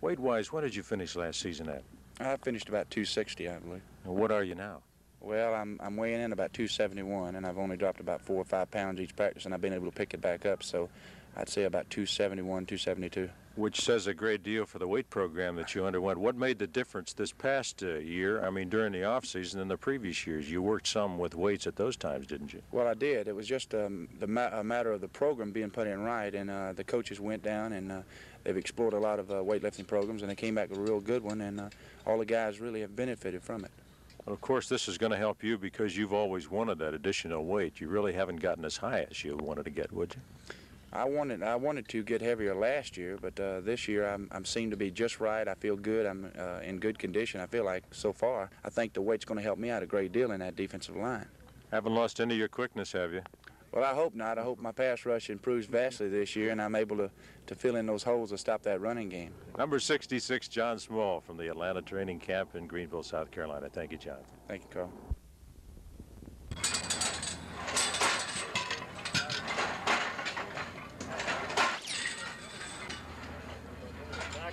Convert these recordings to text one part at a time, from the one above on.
Weight-wise, what did you finish last season at? I finished about 260, I believe. And what are you now? Well, I'm, I'm weighing in about 271, and I've only dropped about four or five pounds each practice, and I've been able to pick it back up. So I'd say about 271, 272. Which says a great deal for the weight program that you underwent. What made the difference this past uh, year? I mean, during the off season and the previous years, you worked some with weights at those times, didn't you? Well, I did. It was just um, the ma a matter of the program being put in right, and uh, the coaches went down and uh, they've explored a lot of uh, weightlifting programs, and they came back with a real good one, and uh, all the guys really have benefited from it. Well, of course, this is going to help you because you've always wanted that additional weight. You really haven't gotten as high as you wanted to get, would you? I wanted I wanted to get heavier last year, but uh, this year I'm I'm seem to be just right. I feel good. I'm uh, in good condition. I feel like so far. I think the weight's going to help me out a great deal in that defensive line. Haven't lost any of your quickness, have you? Well, I hope not. I hope my pass rush improves vastly this year, and I'm able to, to fill in those holes to stop that running game. Number 66, John Small from the Atlanta Training Camp in Greenville, South Carolina. Thank you, John. Thank you, Carl.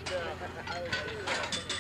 Yeah.